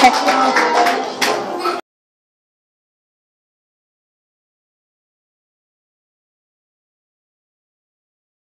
这来